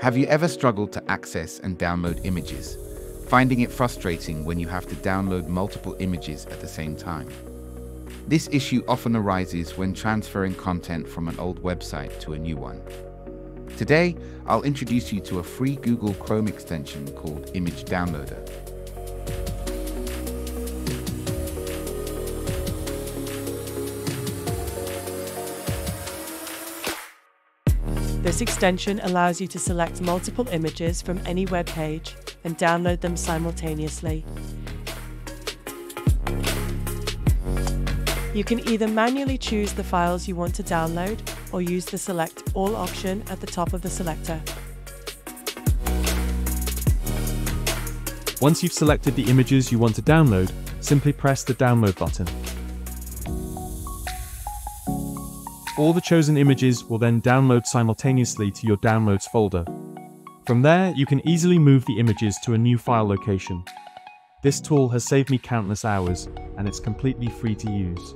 Have you ever struggled to access and download images, finding it frustrating when you have to download multiple images at the same time? This issue often arises when transferring content from an old website to a new one. Today, I'll introduce you to a free Google Chrome extension called Image Downloader. This extension allows you to select multiple images from any web page and download them simultaneously. You can either manually choose the files you want to download or use the Select All option at the top of the selector. Once you've selected the images you want to download, simply press the download button. All the chosen images will then download simultaneously to your Downloads folder. From there, you can easily move the images to a new file location. This tool has saved me countless hours, and it's completely free to use.